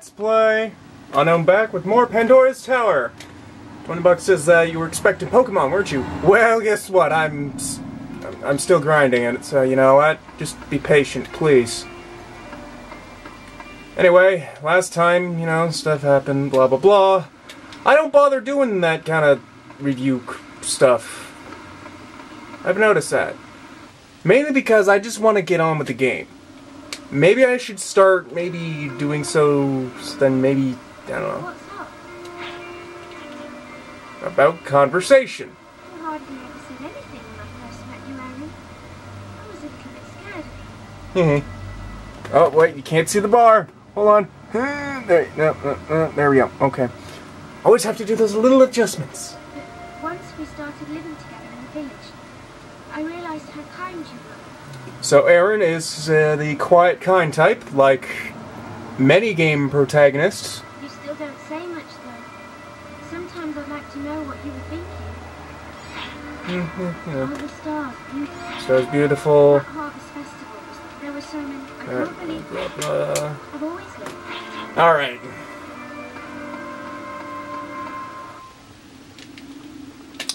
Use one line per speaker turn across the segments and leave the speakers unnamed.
Let's play. Unknown back with more Pandora's Tower. 20 bucks says uh, you were expecting Pokemon, weren't you? Well, guess what? I'm I'm still grinding it, so you know what? Just be patient, please. Anyway, last time, you know, stuff happened, blah blah blah. I don't bother doing that kind of review stuff. I've noticed that. Mainly because I just want to get on with the game. Maybe I should start maybe doing so, then maybe, I don't know. About conversation.
You hardly ever said anything when I first met you, Aeron. I was a little bit scared of you. Mm-hmm.
oh, wait, you can't see the bar. Hold on. There, no, no, no, there we go. Okay. Always have to do those little adjustments.
But once we started living together in the village, I realized how kind you were.
So Aeron is uh, the quiet, kind type, like many game protagonists.
You still don't say much, though. Sometimes I'd like to know what you were thinking.
Mm-hmm,
Oh, the stars, beautiful.
So it's beautiful.
That harvest festival, there were so many. I
Uh,
can't believe
blah, blah.
I've always lived.
All right.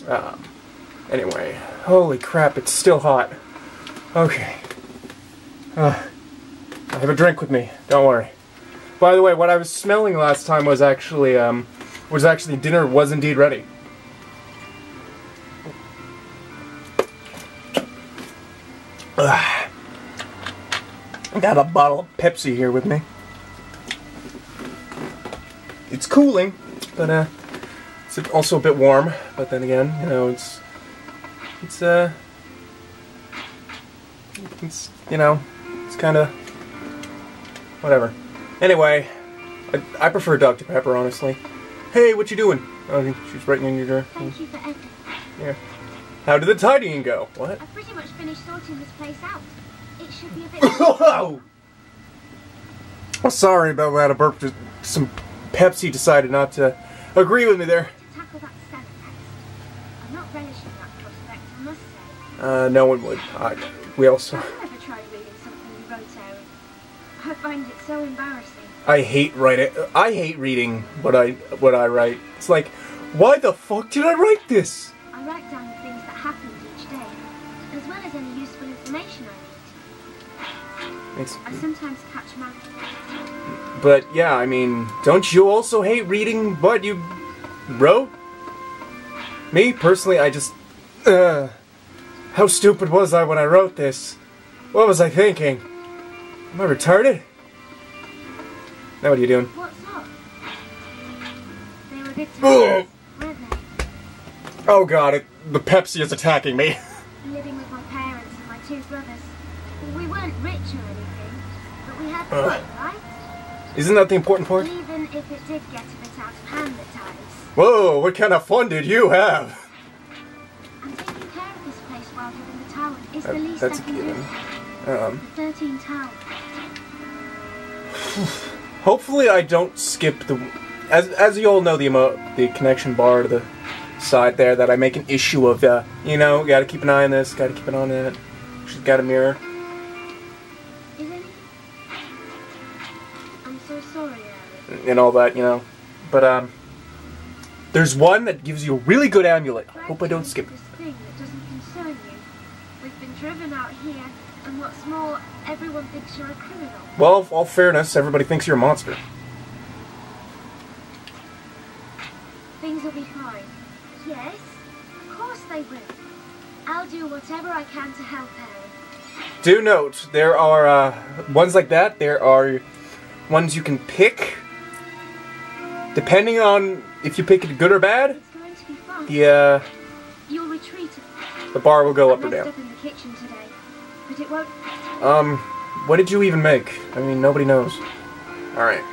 Um, anyway, holy crap, it's still hot. Okay. Uh, I have a drink with me. Don't worry. By the way, what I was smelling last time was actually um, was actually dinner was indeed ready. Ugh. I got a bottle of Pepsi here with me. It's cooling, but uh, it's also a bit warm. But then again, you know, it's it's uh, it's you know, it's kind of whatever. Anyway, I, I prefer Dr Pepper honestly. Hey, what you doing? Oh, she's writing in your drawer.
Thank you for everything.
Yeah. How did the tidying go? What?
I've pretty much finished sorting this place out. It should be a bit.
oh, sorry about that. I burped. Some Pepsi decided not to agree with me there.
to tackle that cellar next. I'm not relishing that prospect, I must say.
Uh, no one would. I, we also.
Have you ever tried reading something you wrote, Aeron? I find it so embarrassing.
I hate writing. I hate reading what I what I write. It's like, why the fuck did I write this?
I write down the things that happened each day, as well as any useful information I need.
It's,
I sometimes catch my...
but yeah, I mean, don't you also hate reading what you wrote? Me personally, I just. Uh, how stupid was I when I wrote this? What was I thinking? Am I retarded? Now what are you doing?
What's up? They were good
Ugh.
times, weren't they?
Oh god, it, the Pepsi is attacking me.
Living with my parents and my two brothers. We weren't rich or anything, but we had
Ugh.
fun, right?
Isn't that the important part?
Even if it did get a bit out of hand at times.
Whoa, what kind of fun did you have? That- that's a given. Um,
The 13 towers.
hopefully I don't skip the... As, as you all know, the emo the connection bar to the side there that I make an issue of, uh, you know, gotta keep an eye on this, gotta keep an eye on that. She's got a mirror.
I'm so sorry,
and all that, you know. But um, there's one that gives you a really good amulet. I hope I don't skip it.
This thing that doesn't concern you. We've been driven out here, and what's more, everyone thinks you're a criminal.
Well, all fairness, everybody thinks you're a monster.
Things will be fine. Yes, of course they will. I'll do whatever I can to help Aeron.
Do note, there are uh, ones like that. There are ones you can pick. Depending on if you pick it good or bad,
It's going to be fun.
the uh,
You'll retreat.
the bar will go
I've
up or down.
up in the kitchen today, but it won't.
Um, what did you even make? I mean, nobody knows. All right.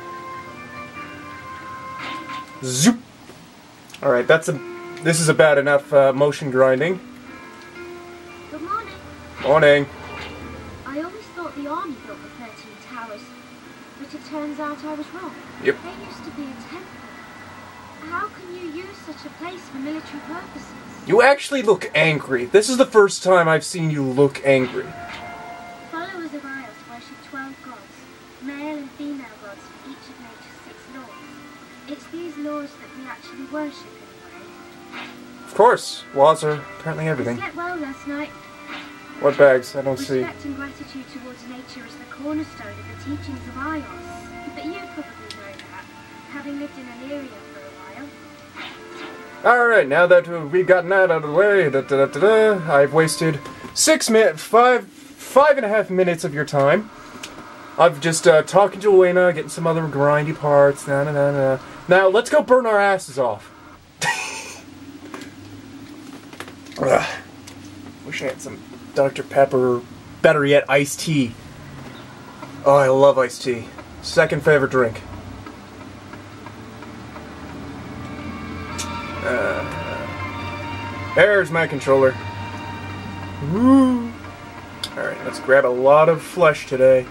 Zoop. All right, that's a. This is about enough uh, motion grinding.
Good morning.
Morning.
I always thought the army built the 13 towers, but it turns out I was wrong.
Yep.
They used to be a temple. How can you use such a place for military purposes?
You actually look angry. This is the first time I've seen you look angry.
Gods. male and female gods for each of nature's six laws. It's these laws that we actually worship in a way.
Of course, laws are apparently
I
everything.
slept well last night.
What bags? I don't see.
Respect and gratitude towards nature is the cornerstone of the teachings of Ios. But you probably know that, having lived in Elyria for a while.
Alright, now that we've gotten that out of the way, da, da, da, da, da, I've wasted six minutes, five, five and a half minutes of your time. I've just uh, talking to Elena, getting some other grindy parts, na na na na. Now, let's go burn our asses off. Wish I had some Dr. Pepper, better yet, iced tea. Oh, I love iced tea. Second favorite drink. There's my controller. Woo! Alright, let's grab a lot of flesh today.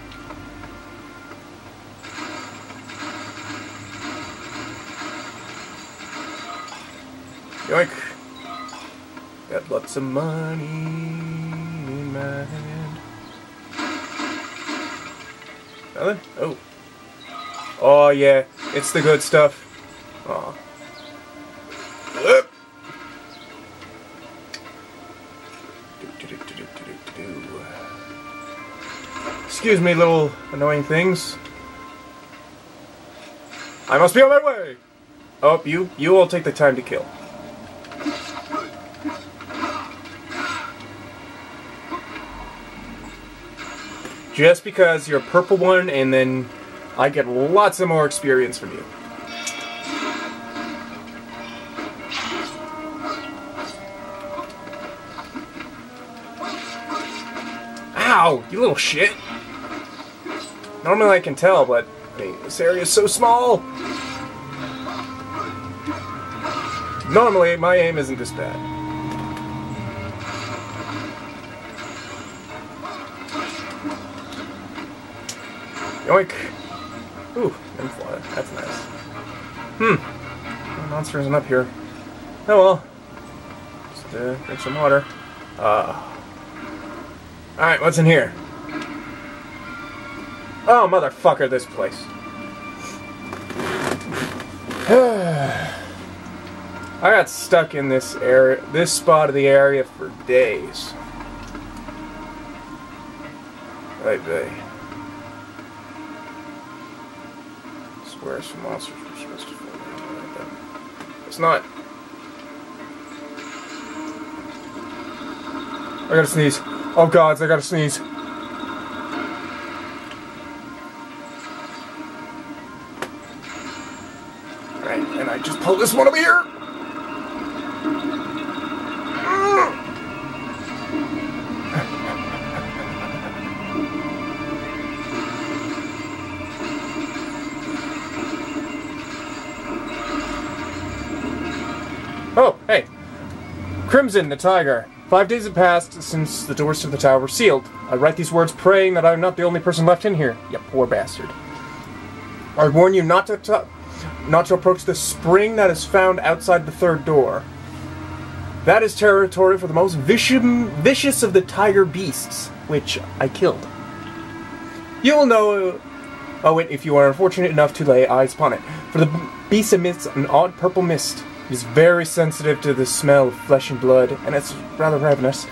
Yoink! Got lots of money in my hand. Nothing? Oh. Oh yeah, it's the good stuff. Aw. Up. Excuse me, little annoying things. I must be on my way. Oh, you, you will take the time to kill. Just because you're a purple one, and then I get lots of more experience from you. Ow, you little shit. Normally I can tell, but this area is so small. Normally my aim isn't this bad. Yoink. Ooh. That's nice. Hmm. Monster isn't up here. Oh well. Just uh, drink some water. Uh. Alright, what's in here? Oh, motherfucker, this place. I got stuck in this area, this spot of the area for days. Right, they. Swears for monsters were supposed to like that. It's not. I gotta sneeze. Oh gods, I gotta sneeze. Right, and I just pull this one over here. Crimson, the tiger. Five days have passed since the doors to the tower were sealed. I write these words praying that I'm not the only person left in here. You poor bastard. I warn you not to, not to approach the spring that is found outside the third door. That is territory for the most vicious, vicious of the tiger beasts, which I killed. You will know oh it if you are unfortunate enough to lay eyes upon it, for the beast emits an odd purple mist. It is very sensitive to the smell of flesh and blood, and it's rather ravenous.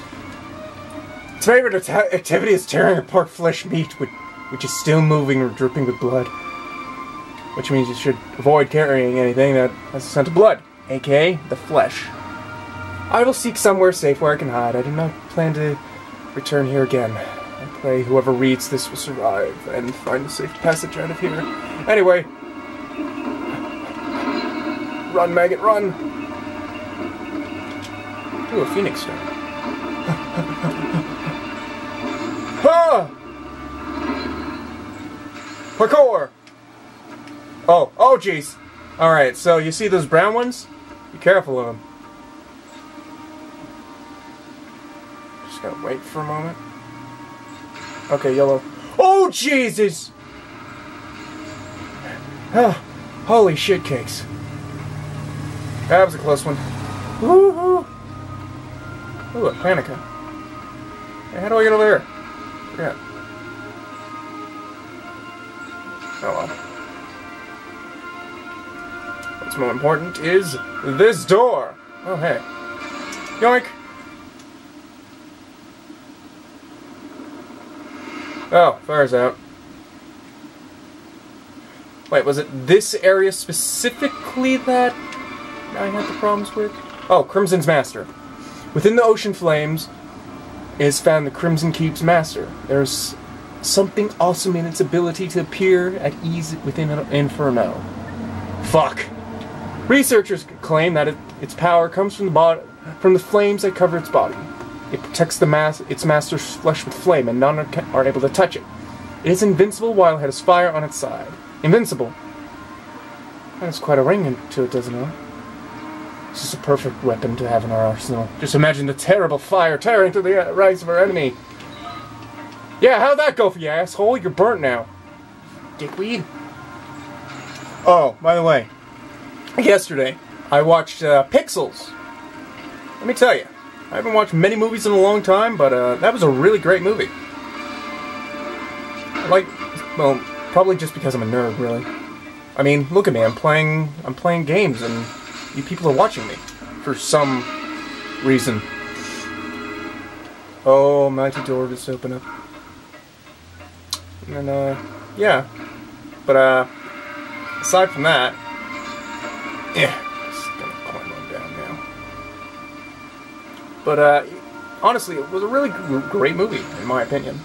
Its favorite activity is tearing apart flesh meat, which, which is still moving or dripping with blood. Which means you should avoid carrying anything that has a scent of blood, aka the flesh. I will seek somewhere safe where I can hide. I do not plan to return here again. I pray whoever reads this will survive and find a safe passage out of here. Anyway, run, maggot, run! Ooh, a phoenix stone. ah! Parkour! Oh, oh jeez. Alright, so you see those brown ones? Be careful of them. Just gotta wait for a moment. Okay, yellow. Oh, Jesus! Ah, holy shit cakes. That was a close one. Woohoo! Ooh, a Panica. Hey, how do I get over there? Yeah. Oh well. What's more important is this door. Oh hey. Yoink! Oh, fire's out. Wait, was it this area specifically that I had the problems with? Oh, Crimson's Master. Within the ocean flames is found the Crimson Keep's Master. There's something awesome in its ability to appear at ease within an inferno. Fuck. Researchers claim that it, its power comes from the from the flames that cover its body. It protects the mass its master's flesh with flame, and none are, are able to touch it. It is invincible while it has fire on its side. Invincible. That has quite a ring to it, doesn't it? It's is a perfect weapon to have in our arsenal. Just imagine the terrible fire tearing through the uh, ranks of our enemy. Yeah, how'd that go for you, asshole? You're burnt now. Dickweed. Oh, by the way, yesterday I watched uh, Pixels. Let me tell you, I haven't watched many movies in a long time, but uh, that was a really great movie. I like, well, probably just because I'm a nerd, really. I mean, look at me. I'm playing. I'm playing games, and you people are watching me for some reason. Oh, mighty door just open up. And uh, yeah. But uh, aside from that, yeah, just gonna climb on down now. But uh, honestly, it was a really great movie, in my opinion.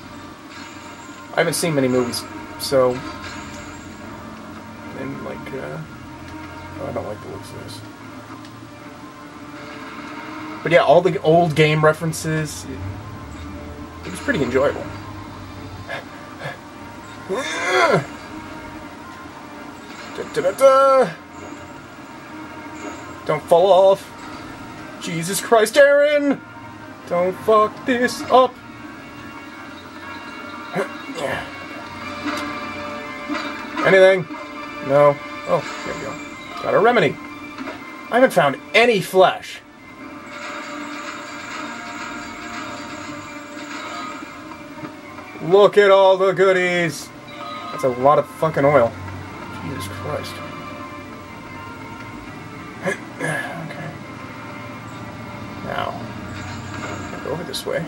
I haven't seen many movies, so oh, I don't like the looks of this. But yeah, all the old game references, it, was pretty enjoyable. Da, da, da. Don't fall off. Jesus Christ, Aeron! Don't fuck this up. Anything? No. Oh, there we go. Got a remedy. I haven't found any flesh. Look at all the goodies. That's a lot of fucking oil. Jesus Christ. okay. Now, go over this way.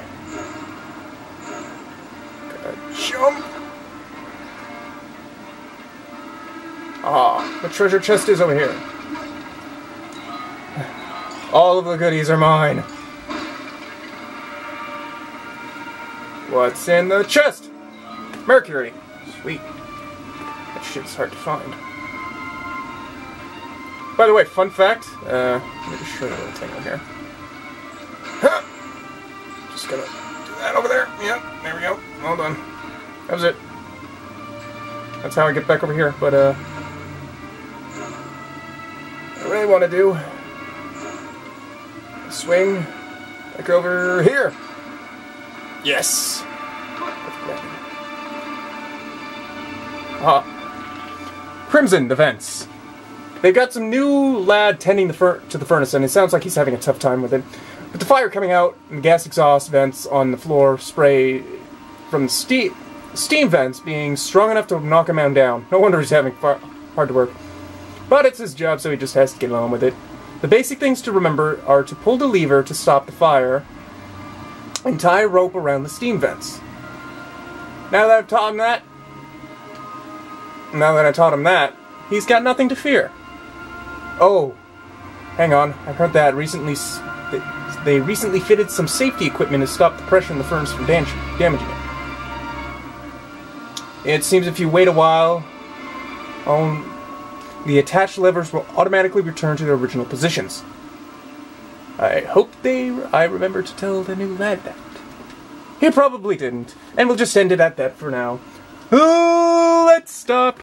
Gotta jump. Ah, the treasure chest is over here. All of the goodies are mine. What's in the chest? Mercury. Sweet. That shit's hard to find. By the way, fun fact. Uh, let me just show you a little thing over here. Huh. Just gonna do that over there. Yep, there we go. All done. That was it. That's how I get back over here. But uh, I really want to do swing like over here. Yes. Ah. Crimson Defense. They've got some new lad tending the fur- to the furnace, and it sounds like he's having a tough time with it. But the fire coming out and the gas exhaust vents on the floor spray from the ste- steam vents being strong enough to knock a man down. No wonder he's having far- hard to work. But it's his job, so he just has to get on with it. The basic things to remember are to pull the lever to stop the fire and tie a rope around the steam vents. Now that I've taught him that, now that I taught him that, he's got nothing to fear. Oh, hang on. I heard that recently they- recently fitted some safety equipment to stop the pressure in the furnace from dam- damaging it. It seems if you wait a while, on the attached levers will automatically return to their original positions. I hope they I remember to tell the new lad that. He probably didn't, and we'll just end it at that for now. Ooh, let's stop